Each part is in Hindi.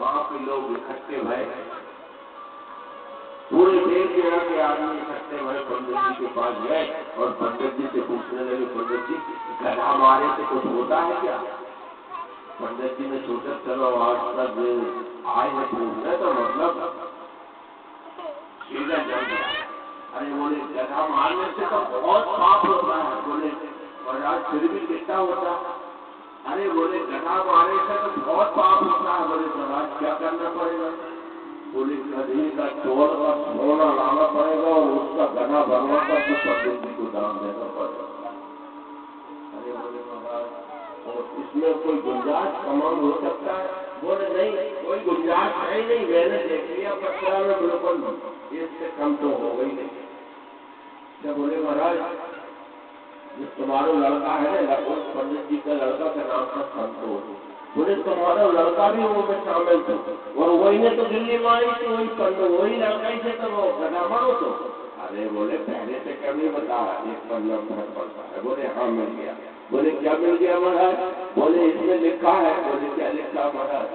वहाँ पे लोग इकट्ठे भय। पूरे देश के के आदमी इकट्ठे भय, पंडित जी के पास गए और पंडित जी से पूछने लगे, पंडित जी, गधा मारे से कुछ होता है क्या? पंडित जी ने सोचा, चलो आज तक आए हैं पूछने तो मतलब सीधा जम गया अरे बोले, गधा मारने से तो बहुत पाप होता है, बोले, और आज फिर भी कितना होता अरे बोले, गधा मारे से तो बहुत पाप होता है, बोले करना पड़ेगा बोले गधे का चोर का सोना लाना पड़ेगा, और उसका गधा तो पंडित जी को दान देना पड़ेगा। और इसमें कोई गुंजाइश कमान हो सकता है? बोले, नहीं, कोई गुंजाइश है नहीं, मैंने देख लिया पत्रा में बिल्कुल इससे कम तो हो गई नहीं। क्या बोले महाराज जो तुम्हारा लड़का है ना उस पंडित जी का लड़का का नाम था संतोष बोले तुम्हारा लड़का भी वो में शामिल था। और वही ने तो दिल्ली में आई थी, वही पंडित वही लड़का ही से तो वो गदा मारो तो। अरे बोले, पहले से कभी बता एक पन्ना बहुत पड़ता है। बोले हाँ मिल गया। बोले, क्या मिल गया महाराज? बोले, इसमें लिखा है। बोले, क्या लिखा महाराज?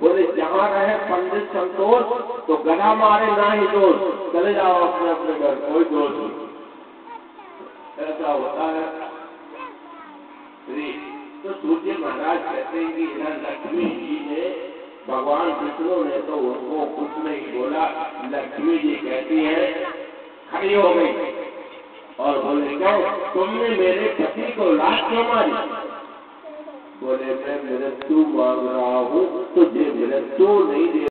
बोले, जहाँ रहे पंडित संतोष तो गधा मारे ना ही दोस्त चले जाओ अपने अपने घर, कोई दोष नहीं। ऐसा होता है। तो सूर्य महाराज कहते हैं कि इधर लक्ष्मी जी ने भगवान विष्णु ने तो उनको कुछ नहीं बोला। लक्ष्मी जी कहती है, खड़ी हो गई। और बोले, क्यों? तुमने मेरे पति को लाश क्यों मारी? बोले, मैं मृत्यु मांग रहा हूँ, तुझे मृत्यु नहीं दे